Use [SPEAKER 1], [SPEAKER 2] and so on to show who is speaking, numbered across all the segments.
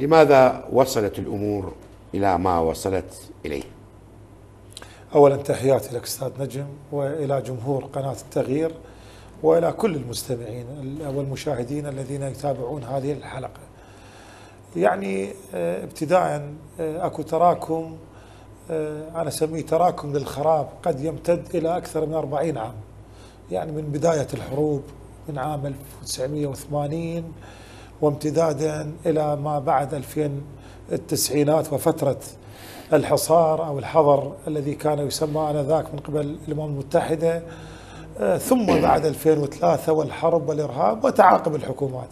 [SPEAKER 1] لماذا وصلت الأمور إلى ما وصلت إليه؟
[SPEAKER 2] اولا تحياتي لك أستاذ نجم وإلى جمهور قناة التغيير وإلى كل المستمعين والمشاهدين الذين يتابعون هذه الحلقة. يعني آه، ابتداء آه، أكو تراكم آه، أنا أسميه تراكم للخراب قد يمتد إلى أكثر من 40 عام. يعني من بداية الحروب من عام 1980 وامتدادا إلى ما بعد 2000 التسعينات وفترة الحصار أو الحظر الذي كان يسمى آنذاك من قبل الأمم المتحدة آه، ثم بعد 2003 والحرب والإرهاب وتعاقب الحكومات.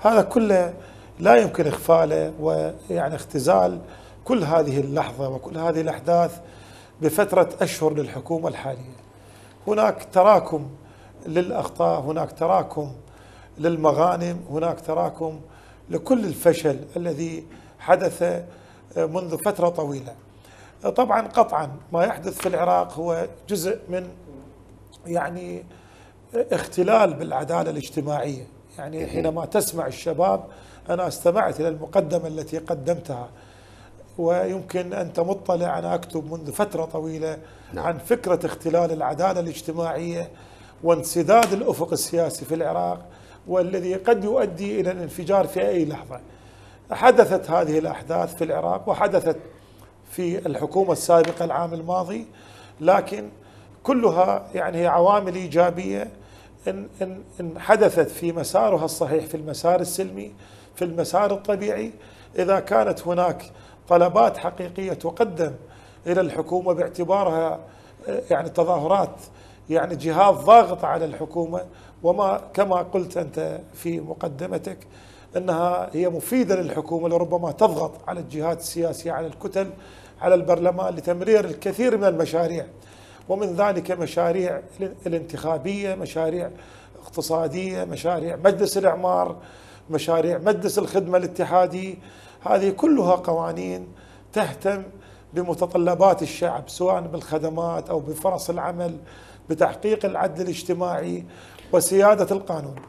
[SPEAKER 2] هذا كله لا يمكن اغفاله ويعني اختزال كل هذه اللحظة وكل هذه الأحداث بفترة أشهر للحكومة الحالية. هناك تراكم للأخطاء هناك تراكم للمغانم هناك تراكم لكل الفشل الذي حدث منذ فترة طويلة. طبعا قطعا ما يحدث في العراق هو جزء من يعني اختلال بالعدالة الاجتماعية. يعني حينما تسمع الشباب أنا استمعت إلى المقدمة التي قدمتها ويمكن أنت مطلع أنا أكتب منذ فترة طويلة نعم. عن فكرة اختلال العدالة الاجتماعية وانسداد الأفق السياسي في العراق. والذي قد يؤدي إلى الانفجار في أي لحظة. حدثت هذه الأحداث في العراق وحدثت في الحكومة السابقة العام الماضي لكن كلها يعني هي عوامل إيجابية إن, إن, إن حدثت في مسارها الصحيح في المسار السلمي في المسار الطبيعي. إذا كانت هناك طلبات حقيقية تقدم إلى الحكومة باعتبارها يعني تظاهرات يعني جهات ضاغطة على الحكومة وما كما قلت أنت في مقدمتك أنها هي مفيدة للحكومة لربما تضغط على الجهات السياسية على الكتل على البرلمان لتمرير الكثير من المشاريع. ومن ذلك مشاريع الانتخابية مشاريع اقتصادية مشاريع مجلس الإعمار مشاريع مجلس الخدمة الاتحادي. هذه كلها قوانين تهتم بمتطلبات الشعب سواء بالخدمات أو بفرص العمل بتحقيق العدل الاجتماعي وسيادة القانون.